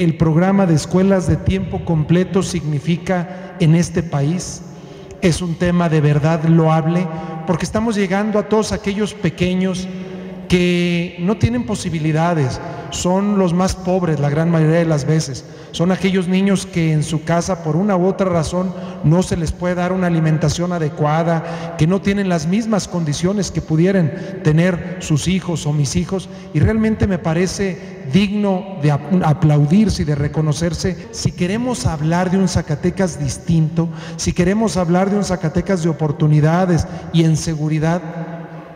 el programa de escuelas de tiempo completo significa en este país. Es un tema de verdad loable porque estamos llegando a todos aquellos pequeños que no tienen posibilidades, son los más pobres la gran mayoría de las veces, son aquellos niños que en su casa por una u otra razón no se les puede dar una alimentación adecuada, que no tienen las mismas condiciones que pudieran tener sus hijos o mis hijos, y realmente me parece digno de aplaudirse y de reconocerse. Si queremos hablar de un Zacatecas distinto, si queremos hablar de un Zacatecas de oportunidades y en seguridad,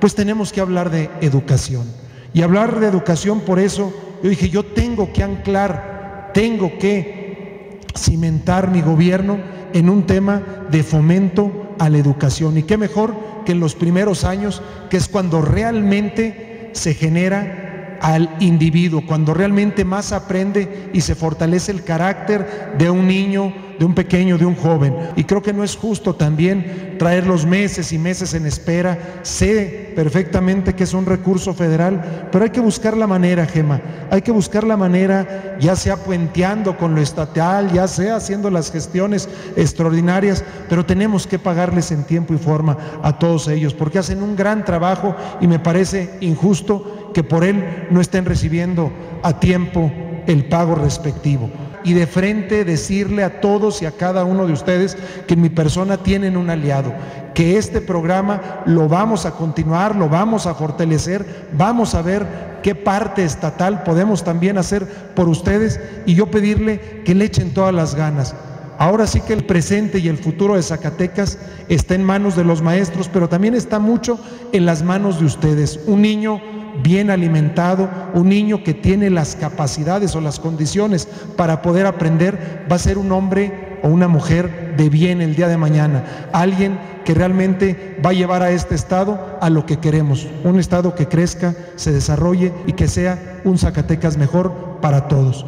pues tenemos que hablar de educación. Y hablar de educación, por eso yo dije, yo tengo que anclar, tengo que cimentar mi gobierno en un tema de fomento a la educación. Y qué mejor que en los primeros años, que es cuando realmente se genera al individuo, cuando realmente más aprende y se fortalece el carácter de un niño, de un pequeño, de un joven. Y creo que no es justo también traer los meses y meses en espera. Sé perfectamente que es un recurso federal, pero hay que buscar la manera, Gema. Hay que buscar la manera, ya sea puenteando con lo estatal, ya sea haciendo las gestiones extraordinarias, pero tenemos que pagarles en tiempo y forma a todos ellos, porque hacen un gran trabajo y me parece injusto que por él no estén recibiendo a tiempo el pago respectivo y de frente decirle a todos y a cada uno de ustedes que en mi persona tienen un aliado, que este programa lo vamos a continuar, lo vamos a fortalecer, vamos a ver qué parte estatal podemos también hacer por ustedes y yo pedirle que le echen todas las ganas. Ahora sí que el presente y el futuro de Zacatecas está en manos de los maestros, pero también está mucho en las manos de ustedes. Un niño bien alimentado, un niño que tiene las capacidades o las condiciones para poder aprender, va a ser un hombre o una mujer de bien el día de mañana, alguien que realmente va a llevar a este estado a lo que queremos, un estado que crezca, se desarrolle y que sea un Zacatecas mejor para todos.